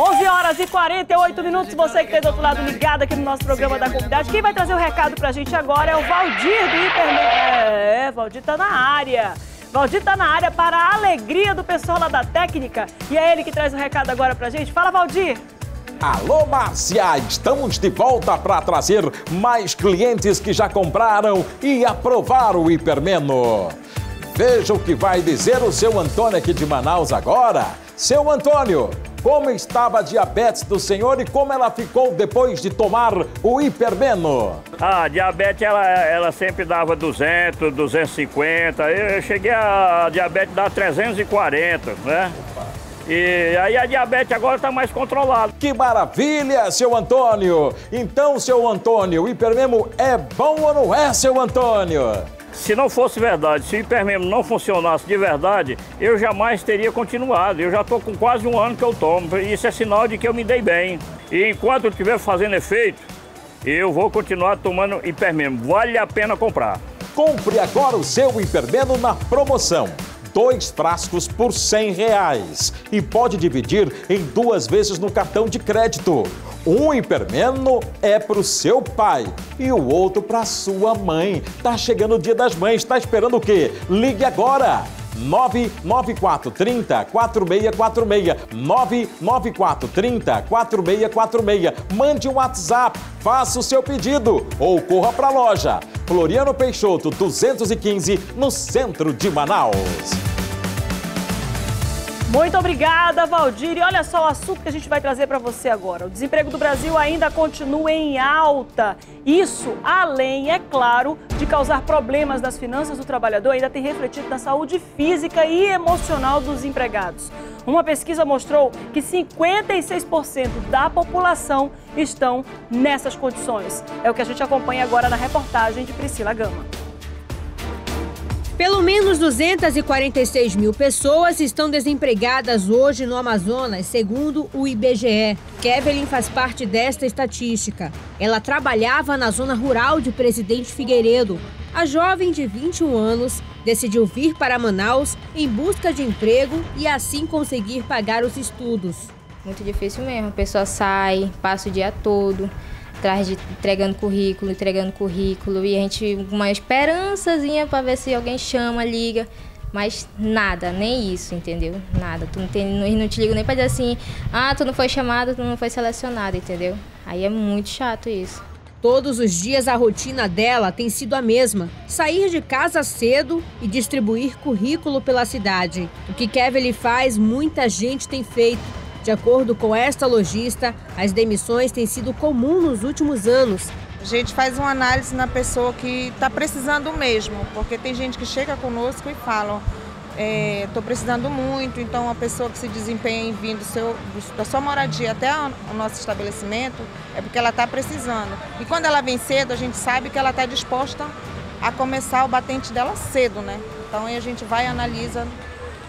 11 horas e 48 minutos. Você que tem do outro lado ligado aqui no nosso programa da comunidade. Quem vai trazer o recado pra gente agora é o Valdir do Hipernet. É, Valdir tá na área. Valdir tá na área para a alegria do pessoal lá da técnica. E é ele que traz o recado agora pra gente. Fala, Valdir! Alô, Márcia! Estamos de volta para trazer mais clientes que já compraram e aprovaram o Hipermeno. Veja o que vai dizer o seu Antônio aqui de Manaus agora. Seu Antônio, como estava a diabetes do senhor e como ela ficou depois de tomar o hipermeno? A diabetes, ela, ela sempre dava 200, 250. Eu cheguei a diabetes dar 340, né? E aí a diabetes agora está mais controlada. Que maravilha, seu Antônio! Então, seu Antônio, o hipermemo é bom ou não é, seu Antônio? Se não fosse verdade, se o hipermemo não funcionasse de verdade, eu jamais teria continuado. Eu já estou com quase um ano que eu tomo. Isso é sinal de que eu me dei bem. E enquanto eu estiver fazendo efeito, eu vou continuar tomando hipermemo. Vale a pena comprar. Compre agora o seu hipermeno na promoção. Dois frascos por 100 reais. E pode dividir em duas vezes no cartão de crédito. Um hipermeno é para o seu pai e o outro para sua mãe. Tá chegando o Dia das Mães, tá esperando o quê? Ligue agora! 99430 4646 99430 4646 Mande um WhatsApp, faça o seu pedido ou corra para a loja. Floriano Peixoto 215 no centro de Manaus. Muito obrigada, Valdir. E olha só o assunto que a gente vai trazer para você agora. O desemprego do Brasil ainda continua em alta. Isso, além, é claro, de causar problemas nas finanças do trabalhador, ainda tem refletido na saúde física e emocional dos empregados. Uma pesquisa mostrou que 56% da população estão nessas condições. É o que a gente acompanha agora na reportagem de Priscila Gama. Pelo menos 246 mil pessoas estão desempregadas hoje no Amazonas, segundo o IBGE. Kevin faz parte desta estatística. Ela trabalhava na zona rural de Presidente Figueiredo. A jovem de 21 anos decidiu vir para Manaus em busca de emprego e assim conseguir pagar os estudos. Muito difícil mesmo. A pessoa sai, passa o dia todo atrás de entregando currículo, entregando currículo e a gente uma esperançazinha para ver se alguém chama, liga, mas nada, nem isso, entendeu? Nada. Tu não tem, não, te liga nem para dizer assim: "Ah, tu não foi chamado, tu não foi selecionado", entendeu? Aí é muito chato isso. Todos os dias a rotina dela tem sido a mesma: sair de casa cedo e distribuir currículo pela cidade. O que Kevin faz, muita gente tem feito de acordo com esta lojista, as demissões têm sido comum nos últimos anos. A gente faz uma análise na pessoa que está precisando mesmo, porque tem gente que chega conosco e fala, estou é, precisando muito, então a pessoa que se desempenha em seu, da sua moradia até o nosso estabelecimento é porque ela está precisando. E quando ela vem cedo, a gente sabe que ela está disposta a começar o batente dela cedo, né? Então aí a gente vai, analisa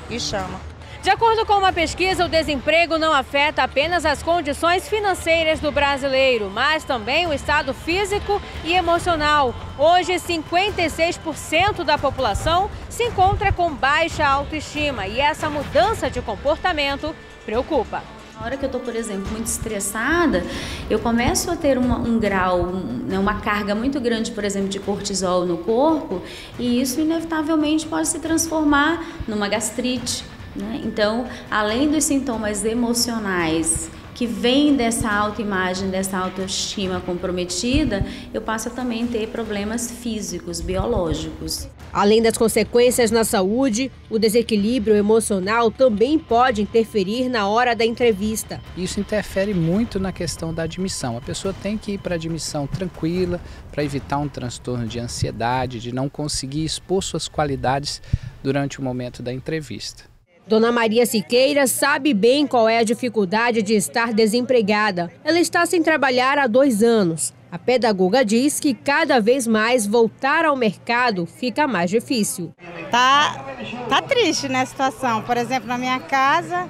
e chama. De acordo com uma pesquisa, o desemprego não afeta apenas as condições financeiras do brasileiro, mas também o estado físico e emocional. Hoje, 56% da população se encontra com baixa autoestima e essa mudança de comportamento preocupa. Na hora que eu estou, por exemplo, muito estressada, eu começo a ter uma, um grau, né, uma carga muito grande, por exemplo, de cortisol no corpo, e isso inevitavelmente pode se transformar numa gastrite, né? Então, além dos sintomas emocionais que vêm dessa autoimagem, dessa autoestima comprometida, eu passo a também ter problemas físicos, biológicos. Além das consequências na saúde, o desequilíbrio emocional também pode interferir na hora da entrevista. Isso interfere muito na questão da admissão. A pessoa tem que ir para a admissão tranquila, para evitar um transtorno de ansiedade, de não conseguir expor suas qualidades durante o momento da entrevista. Dona Maria Siqueira sabe bem qual é a dificuldade de estar desempregada. Ela está sem trabalhar há dois anos. A pedagoga diz que cada vez mais voltar ao mercado fica mais difícil. Tá, tá triste né, a situação. Por exemplo, na minha casa,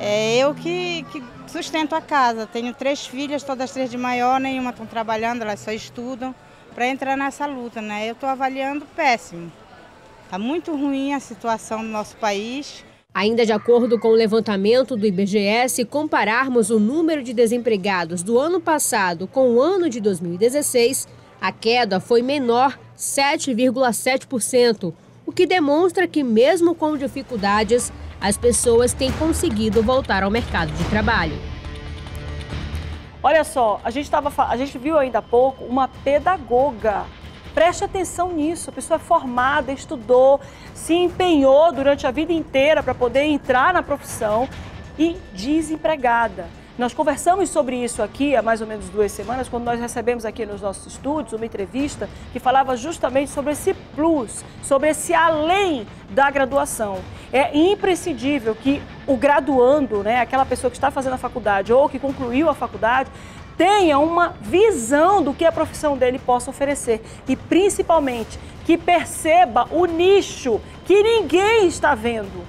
é eu que, que sustento a casa. Tenho três filhas, todas três de maior, nenhuma estão trabalhando, elas só estudam para entrar nessa luta. Né? Eu estou avaliando péssimo. Está muito ruim a situação do nosso país. Ainda de acordo com o levantamento do IBGE, se compararmos o número de desempregados do ano passado com o ano de 2016, a queda foi menor 7,7%, o que demonstra que, mesmo com dificuldades, as pessoas têm conseguido voltar ao mercado de trabalho. Olha só, a gente, tava, a gente viu ainda há pouco uma pedagoga Preste atenção nisso. A pessoa é formada, estudou, se empenhou durante a vida inteira para poder entrar na profissão e desempregada. Nós conversamos sobre isso aqui há mais ou menos duas semanas, quando nós recebemos aqui nos nossos estúdios uma entrevista que falava justamente sobre esse plus, sobre esse além da graduação. É imprescindível que o graduando, né, aquela pessoa que está fazendo a faculdade ou que concluiu a faculdade, tenha uma visão do que a profissão dele possa oferecer e principalmente que perceba o nicho que ninguém está vendo.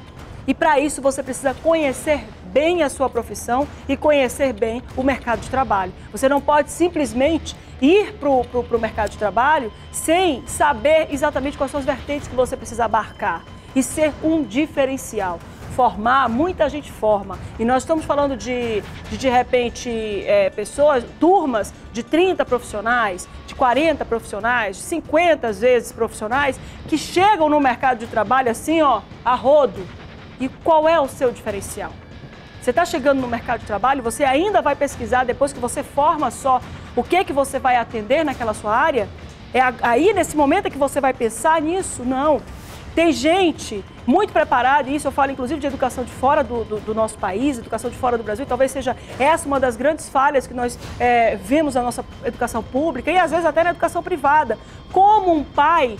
E para isso você precisa conhecer bem a sua profissão e conhecer bem o mercado de trabalho. Você não pode simplesmente ir para o mercado de trabalho sem saber exatamente quais são as vertentes que você precisa abarcar e ser um diferencial formar, muita gente forma. E nós estamos falando de, de, de repente, é, pessoas, turmas de 30 profissionais, de 40 profissionais, de 50 vezes profissionais, que chegam no mercado de trabalho assim, ó, a rodo. E qual é o seu diferencial? Você está chegando no mercado de trabalho, você ainda vai pesquisar depois que você forma só o que que você vai atender naquela sua área? É aí nesse momento é que você vai pensar nisso? Não. Tem gente muito preparada, e isso eu falo inclusive de educação de fora do, do, do, nosso país, educação de fora do Brasil, talvez seja essa uma das grandes falhas que nós é, vemos na nossa educação pública e às vezes até na educação privada. Como um pai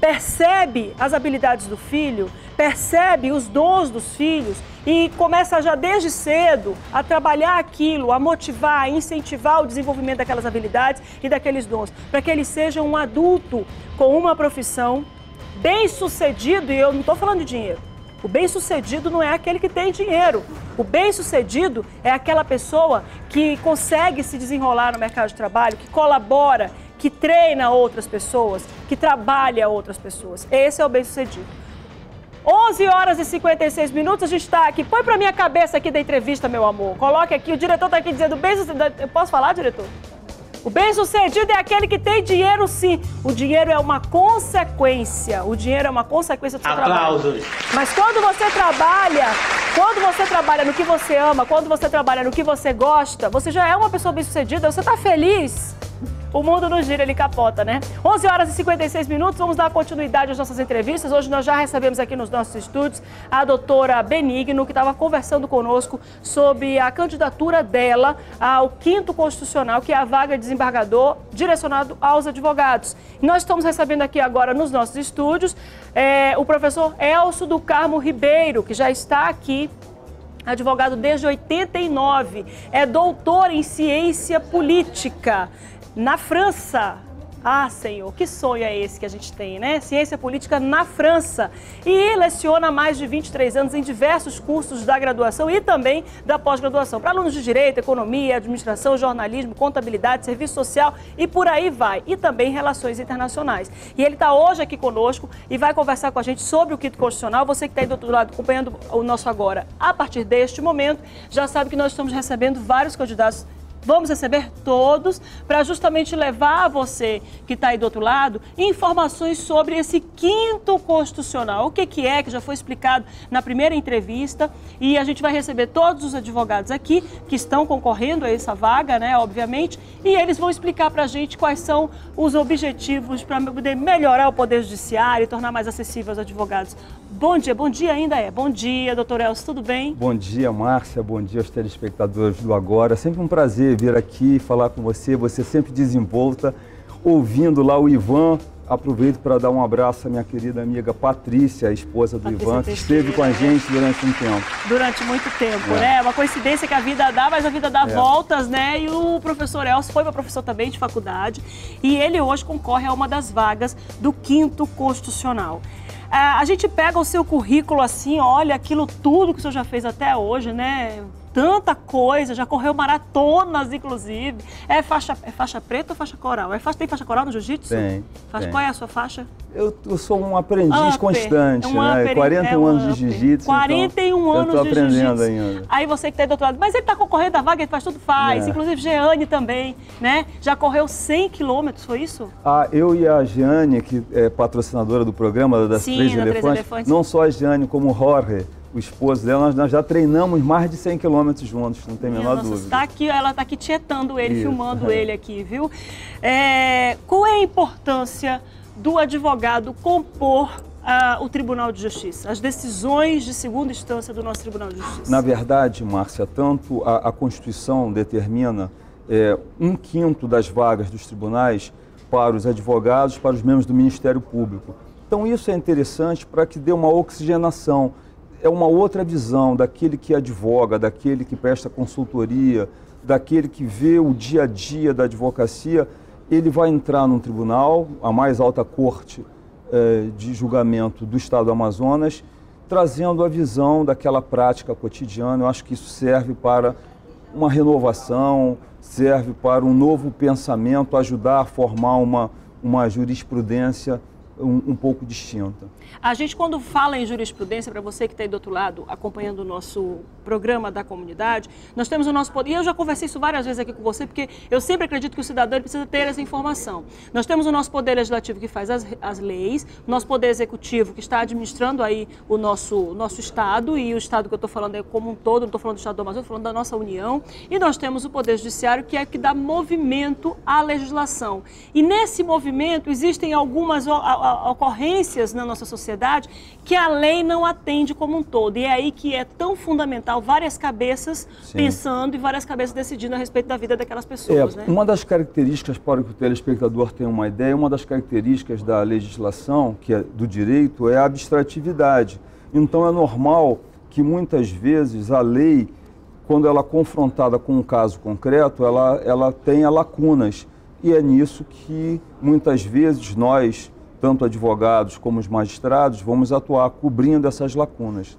percebe as habilidades do filho, percebe os dons dos filhos e começa já desde cedo a trabalhar aquilo, a motivar, a incentivar o desenvolvimento daquelas habilidades e daqueles dons, para que ele seja um adulto com uma profissão bem-sucedido, e eu não estou falando de dinheiro, o bem-sucedido não é aquele que tem dinheiro. O bem-sucedido é aquela pessoa que consegue se desenrolar no mercado de trabalho, que colabora, que treina outras pessoas, que trabalha outras pessoas. Esse é o bem-sucedido. 11 horas e 56 minutos, a gente está aqui. Põe para minha cabeça aqui da entrevista, meu amor. Coloque aqui, o diretor está aqui dizendo bem-sucedido. Eu posso falar, diretor? O bem-sucedido é aquele que tem dinheiro, sim. O dinheiro é uma consequência. O dinheiro é uma consequência do seu Aplausos. trabalho. Mas quando você trabalha, quando você trabalha no que você ama, quando você trabalha no que você gosta, você já é uma pessoa bem-sucedida, você está feliz o mundo não gira, ele capota, né? 11 horas e 56 minutos, vamos dar continuidade às nossas entrevistas. Hoje nós já recebemos aqui nos nossos estúdios a doutora Benigno, que estava conversando conosco sobre a candidatura dela ao quinto constitucional, que é a vaga de desembargador direcionado aos advogados. Nós estamos recebendo aqui agora nos nossos estúdios é, o professor Elcio do Carmo Ribeiro, que já está aqui advogado desde 89, é doutor em ciência política na França. Ah, Senhor, que sonho é esse que a gente tem, né? Ciência política na França. E leciona há mais de 23 anos em diversos cursos da graduação e também da pós-graduação. Para alunos de direito, economia, administração, jornalismo, contabilidade, serviço social e por aí vai. E também relações internacionais. E ele está hoje aqui conosco e vai conversar com a gente sobre o quinto constitucional. Você que está aí do outro lado acompanhando o nosso agora, a partir deste momento, já sabe que nós estamos recebendo vários candidatos Vamos receber todos para justamente levar a você que está aí do outro lado informações sobre esse quinto constitucional. O que, que é, que já foi explicado na primeira entrevista. E a gente vai receber todos os advogados aqui que estão concorrendo a essa vaga, né, obviamente. E eles vão explicar para a gente quais são os objetivos para poder melhorar o Poder Judiciário e tornar mais acessível aos advogados. Bom dia, bom dia ainda é. Bom dia, doutor Elcio, tudo bem? Bom dia, Márcia, bom dia aos telespectadores do Agora. Sempre um prazer vir aqui falar com você, você sempre desenvolta, ouvindo lá o Ivan. Aproveito para dar um abraço à minha querida amiga Patrícia, a esposa do Patrícia Ivan, que esteve com a gente durante um tempo. Durante muito tempo, é. né? Uma coincidência que a vida dá, mas a vida dá é. voltas, né? E o professor Elcio foi meu professor também de faculdade e ele hoje concorre a uma das vagas do quinto constitucional. É, a gente pega o seu currículo assim, olha aquilo tudo que o senhor já fez até hoje, né? Tanta coisa, já correu maratonas, inclusive. É faixa, é faixa preta ou faixa coral? É faixa, tem faixa coral no jiu-jitsu? Tem, tem. Qual é a sua faixa? Eu, eu sou um aprendiz Upper. constante, É um né? upper, 41 é um anos de jiu-jitsu. 41 então anos eu tô de jiu-jitsu. ainda. Aí você que está do outro lado, mas ele está concorrendo a vaga, ele faz tudo, faz. É. Inclusive Jeane também, né? Já correu 100 quilômetros, foi isso? Ah, eu e a Giane, que é patrocinadora do programa das Sim, Três da Três Elefantes, Elefantes. não só a Giane, como o Jorge, o esposo dela, nós, nós já treinamos mais de 100 quilômetros juntos, não tem a menor Nossa, dúvida. Tá aqui, ela está aqui tietando ele, Isso, filmando é. ele aqui, viu? É, qual é a importância do advogado compor ah, o Tribunal de Justiça, as decisões de segunda instância do nosso Tribunal de Justiça? Na verdade, Márcia, tanto a, a Constituição determina é, um quinto das vagas dos tribunais para os advogados, para os membros do Ministério Público. Então isso é interessante para que dê uma oxigenação. É uma outra visão daquele que advoga, daquele que presta consultoria, daquele que vê o dia a dia da advocacia. Ele vai entrar num tribunal, a mais alta corte eh, de julgamento do Estado do Amazonas, trazendo a visão daquela prática cotidiana. Eu acho que isso serve para uma renovação, serve para um novo pensamento, ajudar a formar uma, uma jurisprudência um, um pouco distinta. A gente, quando fala em jurisprudência, para você que está aí do outro lado, acompanhando o nosso programa da comunidade, nós temos o nosso poder, e eu já conversei isso várias vezes aqui com você, porque eu sempre acredito que o cidadão precisa ter essa informação. Nós temos o nosso poder legislativo que faz as, as leis, o nosso poder executivo que está administrando aí o nosso, nosso Estado, e o Estado que eu estou falando é como um todo, não estou falando do Estado do Amazonas, estou falando da nossa União, e nós temos o poder judiciário que é que dá movimento à legislação. E nesse movimento existem algumas ocorrências na nossa sociedade que a lei não atende como um todo. E é aí que é tão fundamental várias cabeças Sim. pensando e várias cabeças decidindo a respeito da vida daquelas É, pessoas, né? uma das características, para que o telespectador tenha uma ideia, uma das características da legislação, que é do direito, é a abstratividade. Então é normal que muitas vezes a lei, quando ela é confrontada com um caso concreto, ela, ela tenha lacunas. E é nisso que muitas vezes nós, tanto advogados como os magistrados, vamos atuar cobrindo essas lacunas.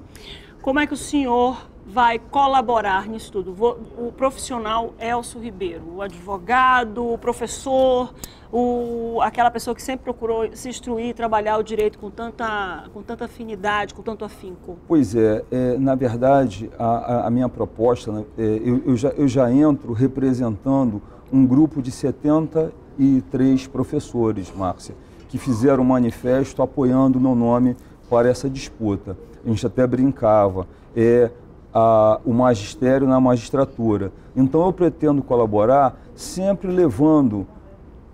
Como é que o senhor vai colaborar nisso tudo? O profissional Elcio Ribeiro, o advogado, o professor, o, aquela pessoa que sempre procurou se instruir, trabalhar o direito com tanta, com tanta afinidade, com tanto afinco. Pois é, é, na verdade, a, a- a minha proposta, né, é, eu, eu já, eu já entro representando um grupo de 73 professores, Márcia, que fizeram um manifesto apoiando o meu nome para essa disputa. A gente até brincava, é a- o magistério na magistratura. Então eu pretendo colaborar sempre levando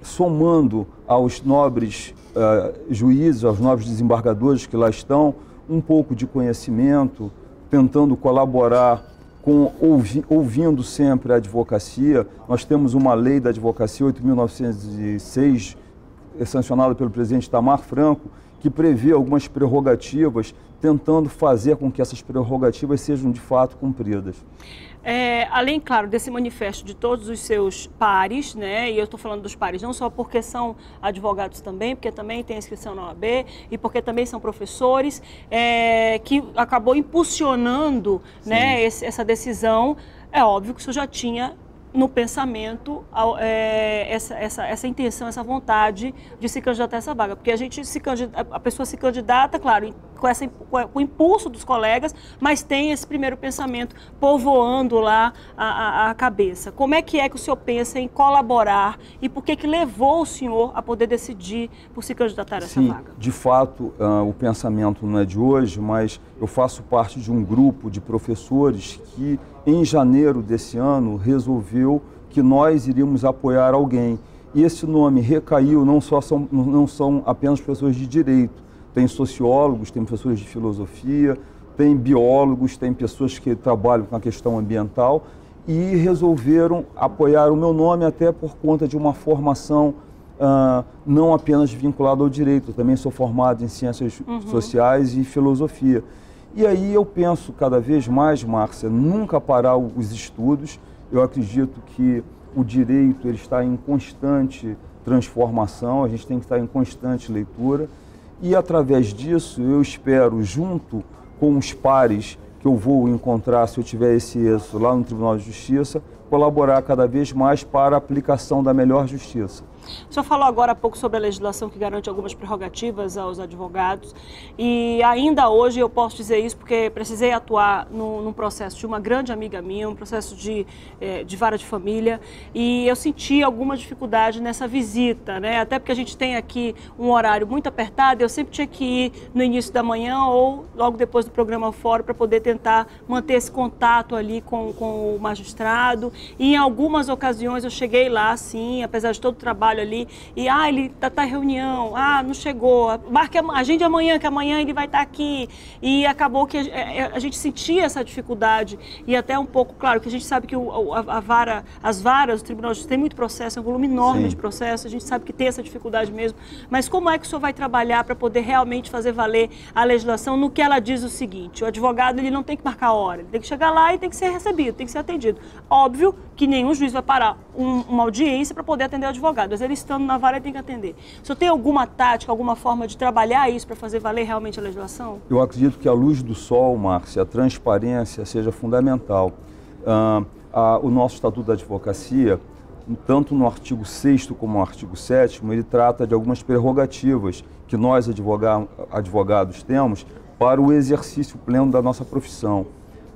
somando aos nobres eh, juízes, aos nobres desembargadores que lá estão, um pouco de conhecimento, tentando colaborar com ouvi- ouvindo sempre a advocacia. Nós temos uma lei da advocacia 8.906 é sancionada pelo presidente Tamar Franco, que prevê algumas prerrogativas, tentando fazer com que essas prerrogativas sejam de fato cumpridas. É, além, claro, desse manifesto de todos os seus pares, né? E eu estou falando dos pares não só porque são advogados também, porque também tem inscrição na OAB e porque também são professores, é, que acabou impulsionando né, esse- essa decisão. É óbvio que isso já tinha no pensamento é, essa, essa, essa intenção, essa vontade de se candidatar a essa vaga. Porque a gente se candidata, a pessoa se candidata, claro, com, essa, com o impulso dos colegas, mas tem esse primeiro pensamento povoando lá a, a- a cabeça. Como é que é que o senhor pensa em colaborar e por que que levou o senhor a poder decidir por se candidatar a essa Sim, vaga? de fato, ah, o pensamento não é de hoje, mas eu faço parte de um grupo de professores que, em janeiro desse ano, resolveu que nós iríamos apoiar alguém. E esse nome recaiu, não, só são, não são apenas pessoas de direito, tem sociólogos, tem professores de filosofia, tem biólogos, tem pessoas que trabalham com a questão ambiental e resolveram apoiar o meu nome até por conta de uma formação ah, não apenas vinculada ao direito, eu também sou formado em ciências sociais e filosofia. E aí eu penso cada vez mais, Márcia, nunca parar os estudos. Eu acredito que o direito ele está em constante transformação, a gente tem que estar em constante leitura. E através disso, eu espero, junto com os pares que eu vou encontrar se eu tiver esse êxito lá no Tribunal de Justiça, colaborar cada vez mais para a aplicação da melhor justiça. O senhor falou agora há pouco sobre a legislação que garante algumas prerrogativas aos advogados e ainda hoje eu posso dizer isso porque precisei atuar no, num processo de uma grande amiga minha, um processo de, eh, de vara de família e eu senti alguma dificuldade nessa visita, né? Até porque a gente tem aqui um horário muito apertado, eu sempre tinha que ir no início da manhã ou logo depois do programa fora para poder tentar manter esse contato ali com, com o magistrado. E em algumas ocasiões eu cheguei lá, sim, apesar de todo o trabalho trabalho ali e, ah, ele tá, tá em reunião, ah, não chegou, marque a, gente amanhã, que amanhã ele vai estar tá aqui. E acabou que a, é, a, gente sentia essa dificuldade e até um pouco, claro, que a gente sabe que o, a, a, vara, as varas, o Tribunal de tem muito processo, é um volume enorme Sim. de processo, a gente sabe que tem essa dificuldade mesmo, mas como é que o senhor vai trabalhar para poder realmente fazer valer a legislação no que ela diz o seguinte, o advogado ele não tem que marcar hora, ele tem que chegar lá e tem que ser recebido, tem que ser atendido. Óbvio que nenhum juiz vai parar um, uma audiência para poder atender o advogado, mas ele estando na vara tem que atender. O senhor tem alguma tática, alguma forma de trabalhar isso para fazer valer realmente a legislação? Eu acredito que a luz do sol, Márcia, a transparência seja fundamental. Ah, a, o nosso Estatuto da Advocacia, tanto no artigo 6 como no artigo 7 ele trata de algumas prerrogativas que nós advogados temos para o exercício pleno da nossa profissão.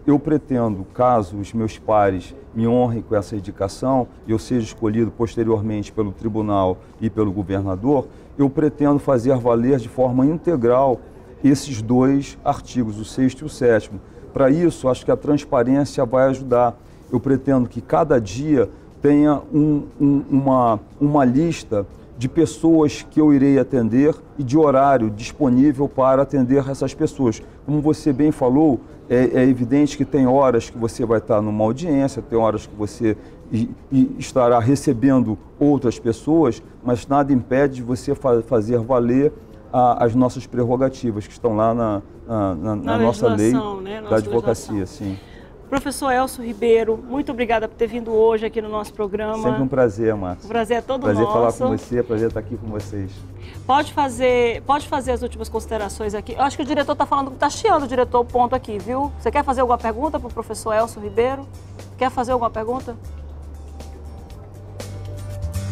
Eu pretendo, caso os meus pares me honrem com essa indicação e eu seja escolhido posteriormente pelo tribunal e pelo governador, eu pretendo fazer valer de forma integral esses dois artigos, o sexto e o sétimo. Para isso, acho que a transparência vai ajudar. Eu pretendo que cada dia tenha um, um, uma, uma lista de pessoas que eu irei atender e de horário disponível para atender essas pessoas. Como você bem falou, é, é, evidente que tem horas que você vai estar numa audiência, tem horas que você e, e estará recebendo outras pessoas, mas nada impede de você fa fazer valer a, as nossas prerrogativas que estão lá na, na, na, na nossa lei né? nossa da advocacia. Sim. Professor Elcio Ribeiro, muito obrigada por ter vindo hoje aqui no nosso programa. Sempre um prazer, Márcio. O prazer é todo prazer nosso. Prazer falar com você, prazer estar aqui com vocês. Pode fazer, pode fazer as últimas considerações aqui. Eu acho que o diretor está falando, está chiando o diretor o ponto aqui, viu? Você quer fazer alguma pergunta para o professor Elcio Ribeiro? Quer fazer alguma pergunta?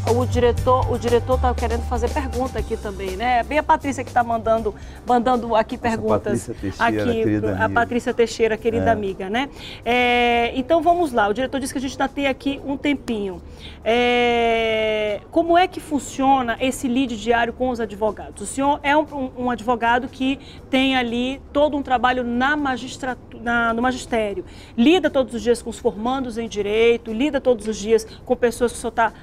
O diretor o diretor está querendo fazer pergunta aqui também, né? É bem a Patrícia que está mandando, mandando aqui Nossa, perguntas. Patrícia Teixeira, aqui, querida a Patrícia Teixeira, querida é. amiga, né? É, então vamos lá. O diretor disse que a gente ainda tem aqui um tempinho. É, como é que funciona esse lead diário com os advogados? O senhor é um, um, um advogado que tem ali todo um trabalho na magistratura, na, no magistério. Lida todos os dias com os formandos em direito, lida todos os dias com pessoas que o senhor está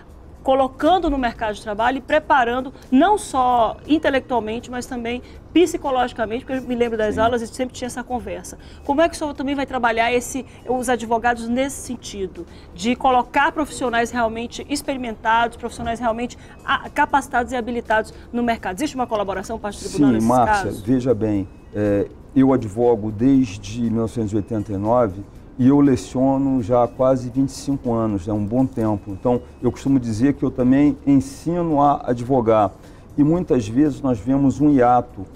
colocando no mercado de trabalho e preparando não só intelectualmente, mas também psicologicamente, porque eu me lembro das Sim. aulas e sempre tinha essa conversa. Como é que o senhor também vai trabalhar esse, os advogados nesse sentido, de colocar profissionais realmente experimentados, profissionais realmente capacitados e habilitados no mercado? Existe uma colaboração para o tribunal Sim, nesses Márcia, casos? veja bem, é, eu advogo desde 1989 e eu leciono já há quase 25 anos, é um bom tempo. Então, eu costumo dizer que eu também ensino a advogar. E muitas vezes nós vemos um hiato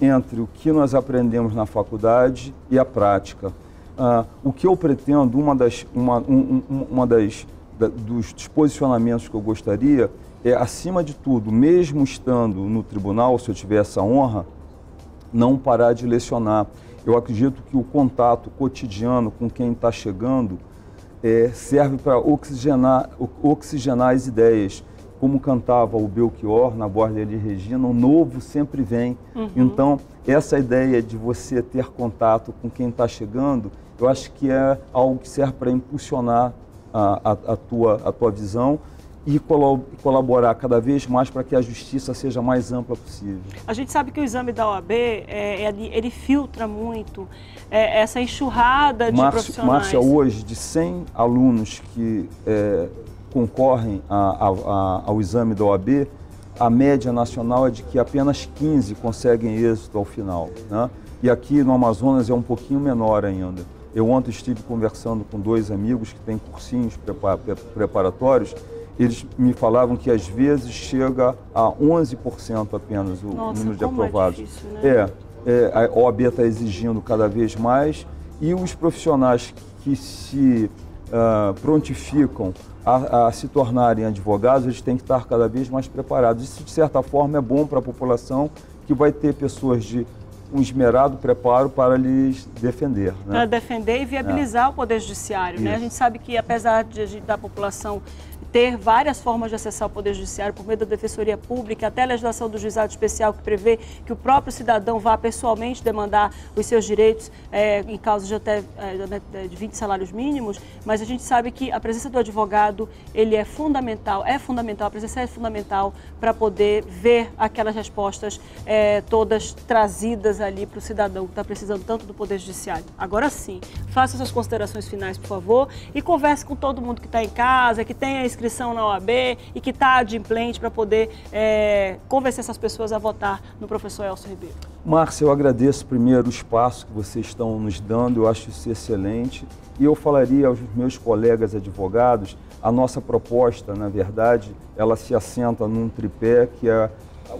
entre o que nós aprendemos na faculdade e a prática. Ah, o que eu pretendo, uma das, uma, um, uma das da, dos, dos posicionamentos que eu gostaria é, acima de tudo, mesmo estando no tribunal, se eu tiver essa honra, não parar de lecionar. Eu acredito que o contato cotidiano com quem está chegando é, serve para oxigenar, oxigenar as ideias. Como cantava o Belchior na voz de Regina, o novo sempre vem. Uhum. Então, essa ideia de você ter contato com quem está chegando, eu acho que é algo que serve para impulsionar a, a, a, tua, a tua visão e colaborar cada vez mais para que a justiça seja mais ampla possível. A gente sabe que o exame da OAB, é, ele, ele, filtra muito é, essa enxurrada de Márcio, profissionais. Márcia, hoje, de 100 alunos que é, concorrem a, a, a, ao exame da OAB, a média nacional é de que apenas 15 conseguem êxito ao final. Né? E aqui no Amazonas é um pouquinho menor ainda. Eu ontem estive conversando com dois amigos que têm cursinhos preparatórios eles me falavam que às vezes chega a 11% apenas o Nossa, número de é aprovados. É, difícil, né? é, é, a OAB está exigindo cada vez mais e os profissionais que se uh, prontificam a, a, se tornarem advogados, eles têm que estar cada vez mais preparados. Isso, de certa forma, é bom para a população, que vai ter pessoas de um esmerado preparo para lhes defender. Né? Para defender e viabilizar é. o Poder Judiciário. Né? A gente sabe que, apesar de, da população ter várias formas de acessar o Poder Judiciário por meio da Defensoria Pública, até a legislação do Juizado Especial que prevê que o próprio cidadão vá pessoalmente demandar os seus direitos é, em casos de até é, de 20 salários mínimos, mas a gente sabe que a presença do advogado ele é fundamental, é fundamental, a presença é fundamental para poder ver aquelas respostas é, todas trazidas ali para o cidadão que está precisando tanto do Poder Judiciário. Agora sim, faça suas considerações finais, por favor, e converse com todo mundo que está em casa, que tem a inscrição na OAB e que está adimplente para poder é, convencer essas pessoas a votar no professor Elcio Ribeiro. Márcia, eu agradeço primeiro o espaço que vocês estão nos dando, eu acho isso excelente. E eu falaria aos meus colegas advogados, a nossa proposta, na verdade, ela se assenta num tripé que é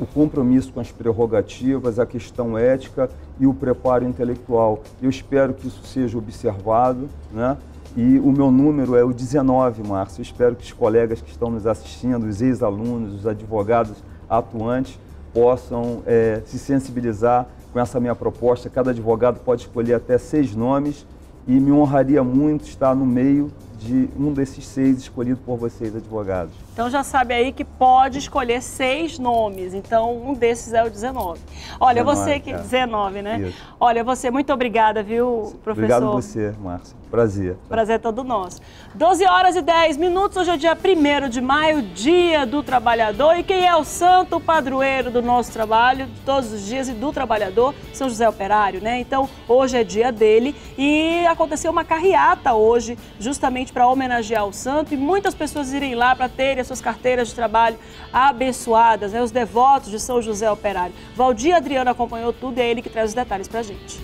o compromisso com as prerrogativas, a questão ética e o preparo intelectual. Eu espero que isso seja observado, né? E o meu número é o 19, Márcio. espero que os colegas que estão nos assistindo, os ex-alunos, os advogados atuantes, possam é, se sensibilizar com essa minha proposta. Cada advogado pode escolher até seis nomes e me honraria muito estar no meio de um desses seis escolhido por vocês, advogados. Então já sabe aí que pode escolher seis nomes. Então um desses é o 19. Olha, 19, você que. É. 19, né? Isso. Olha, você, muito obrigada, viu, professor? Obrigado a você, Márcia. Prazer. Prazer é todo nosso. 12 horas e 10 minutos, hoje é dia 1 de maio, dia do trabalhador. E quem é o santo padroeiro do nosso trabalho, de todos os dias e do trabalhador? São José Operário, né? Então, hoje é dia dele e aconteceu uma carreata hoje, justamente para homenagear o santo e muitas pessoas irem lá para terem as suas carteiras de trabalho abençoadas, né? Os devotos de São José Operário. Valdir Adriano acompanhou tudo e é ele que traz os detalhes para a gente.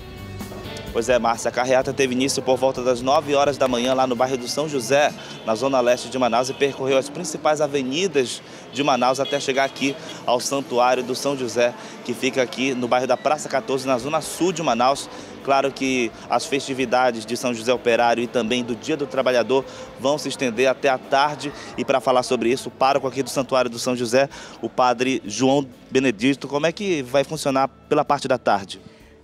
Pois é, Márcia, a carreata teve início por volta das 9 horas da manhã lá no bairro do São José, na zona leste de Manaus, e percorreu as principais avenidas de Manaus até chegar aqui ao Santuário do São José, que fica aqui no bairro da Praça 14, na zona sul de Manaus. Claro que as festividades de São José Operário e também do Dia do Trabalhador vão se estender até a tarde. E para falar sobre isso, o pároco aqui do Santuário do São José, o padre João Benedito. Como é que vai funcionar pela parte da tarde?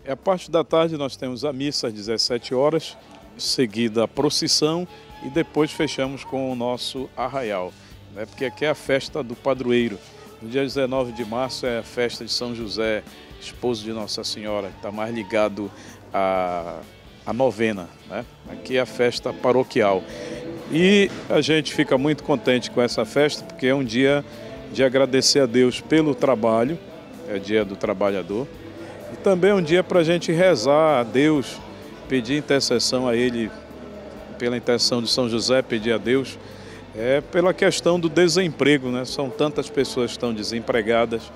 É a parte da tarde nós temos a missa às 17 horas, seguida a procissão e depois fechamos com o nosso arraial, né? porque aqui é a festa do padroeiro. No dia 19 de março é a festa de São José, esposo de Nossa Senhora, que está mais ligado à, à novena. Né? Aqui é a festa paroquial. E a gente fica muito contente com essa festa, porque é um dia de agradecer a Deus pelo trabalho, é dia do trabalhador, e também um dia para a gente rezar a Deus, pedir intercessão a Ele, pela intercessão de São José, pedir a Deus, é pela questão do desemprego, né? São tantas pessoas que estão desempregadas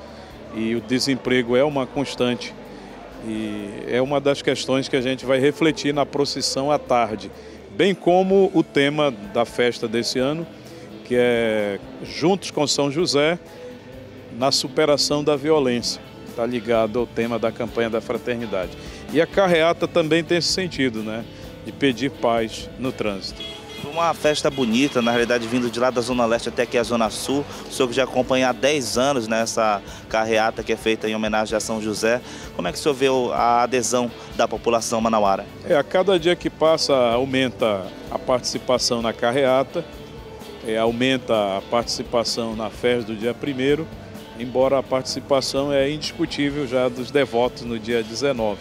e o desemprego é uma constante. E é uma das questões que a gente vai refletir na procissão à tarde, bem como o tema da festa desse ano, que é Juntos com São José, na superação da violência está ligado ao tema da campanha da fraternidade. E a carreata também tem esse sentido, né? De pedir paz no trânsito. Uma festa bonita, na realidade, vindo de lá da Zona Leste até aqui a Zona Sul. O senhor que já acompanha há 10 anos nessa carreata que é feita em homenagem a São José. Como é que o senhor vê a adesão da população manauara? É, a cada dia que passa, aumenta a participação na carreata, é, aumenta a participação na festa do dia primeiro embora a participação é indiscutível já dos devotos no dia 19.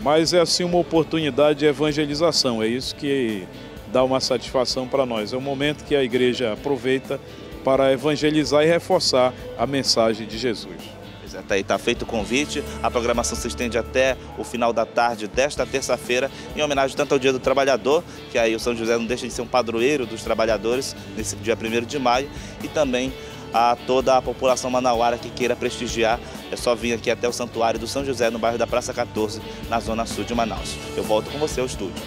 Mas é assim uma oportunidade de evangelização, é isso que dá uma satisfação para nós. É um momento que a igreja aproveita para evangelizar e reforçar a mensagem de Jesus. Está aí, tá feito o convite. A programação se estende até o final da tarde desta terça-feira, em homenagem tanto ao Dia do Trabalhador, que aí o São José não deixa de ser um padroeiro dos trabalhadores nesse dia 1 de maio, e também a toda a população manauara que queira prestigiar, é só vir aqui até o Santuário do São José, no bairro da Praça 14, na zona sul de Manaus. Eu volto com você ao estúdio.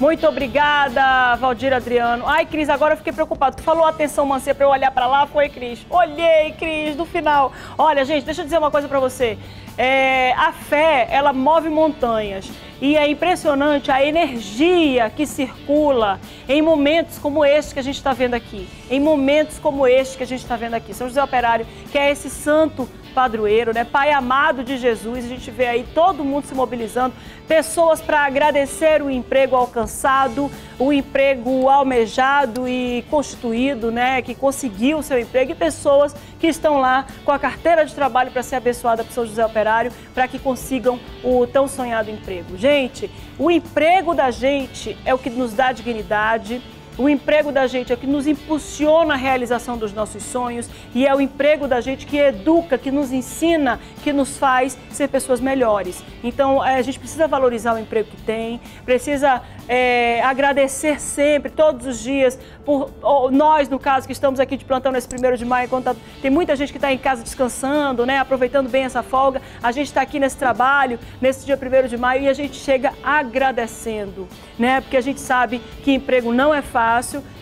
Muito obrigada, Valdir Adriano. Ai, Cris, agora eu fiquei preocupado. Tu falou atenção, Mancia, para eu olhar para lá? Foi, Cris. Olhei, Cris, no final. Olha, gente, deixa eu dizer uma coisa para você. É, a fé, ela move montanhas. E é impressionante a energia que circula em momentos como este que a gente está vendo aqui. Em momentos como este que a gente está vendo aqui. São José Operário, que é esse santo padroeiro, né? Pai amado de Jesus, a gente vê aí todo mundo se mobilizando, pessoas para agradecer o emprego alcançado, o emprego almejado e constituído, né? Que conseguiu o seu emprego e pessoas que estão lá com a carteira de trabalho para ser abençoada por São José Operário, para que consigam o tão sonhado emprego. Gente, o emprego da gente é o que nos dá dignidade o emprego da gente é o que nos impulsiona a realização dos nossos sonhos e é o emprego da gente que educa, que nos ensina, que nos faz ser pessoas melhores. Então é, a gente precisa valorizar o emprego que tem, precisa é, agradecer sempre, todos os dias, por nós, no caso, que estamos aqui de plantão nesse primeiro de maio, tá, tem muita gente que está em casa descansando, né, aproveitando bem essa folga. A gente está aqui nesse trabalho, nesse dia primeiro de maio, e a gente chega agradecendo, né? Porque a gente sabe que emprego não é fácil,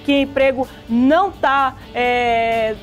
que emprego não está é,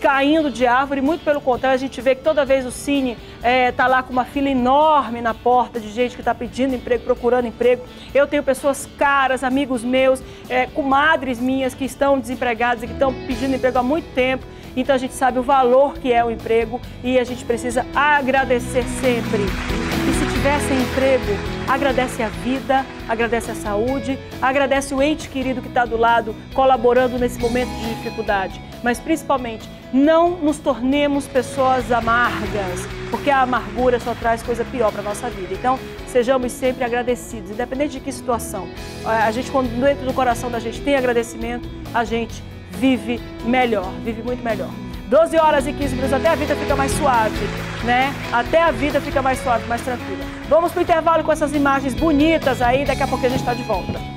caindo de árvore, muito pelo contrário, a gente vê que toda vez o Cine está é, tá lá com uma fila enorme na porta de gente que está pedindo emprego, procurando emprego. Eu tenho pessoas caras, amigos meus, é, comadres minhas que estão desempregadas e que estão pedindo emprego há muito tempo. Então a gente sabe o valor que é o emprego e a gente precisa agradecer sempre. E se tiver sem emprego, agradece a vida, agradece a saúde, agradece o ente querido que está do lado, colaborando nesse momento de dificuldade. Mas principalmente, não nos tornemos pessoas amargas, porque a amargura só traz coisa pior para a nossa vida. Então, sejamos sempre agradecidos, independente de que situação. A gente, quando dentro do coração da gente tem agradecimento, a gente vive melhor, vive muito melhor. 12 horas e 15 minutos, até a vida fica mais suave, né? Até a vida fica mais suave, mais tranquila. Vamos para o intervalo com essas imagens bonitas aí, daqui a pouco a gente está de volta.